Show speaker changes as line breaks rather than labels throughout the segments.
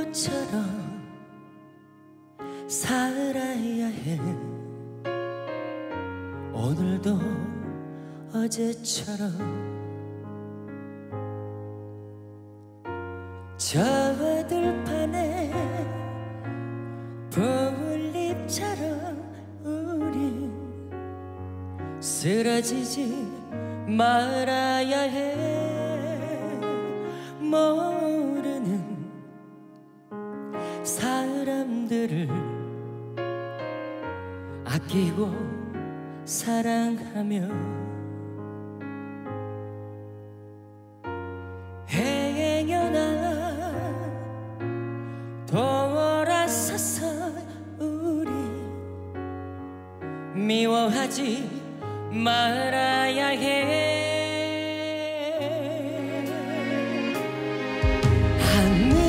꽃처럼 살아야 해. 오늘도 어제처럼 저 들판에 보울잎처럼 우리 쓰러지지 말아야 해. 뭐 사람들을 아끼고 사랑하며 행여나 돌아서서 우리 미워하지 말아야 해. 하늘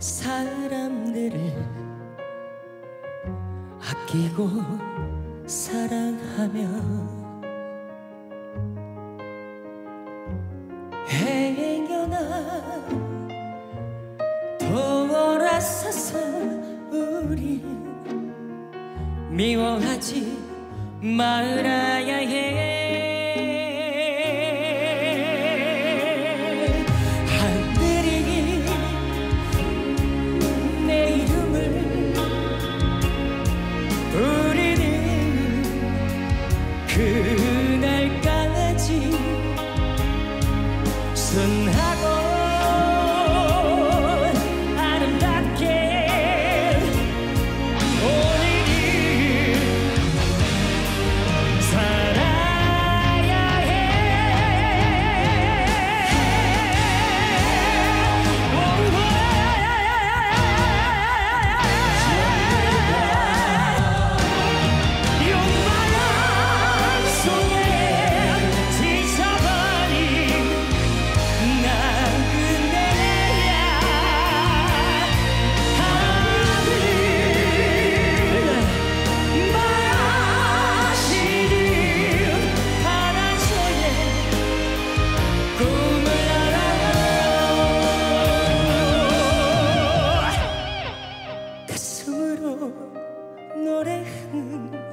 사람들을 아끼고 사랑하며 행여나 돌아서서 우리 미워하지 말아야 해 가슴으로 노래하는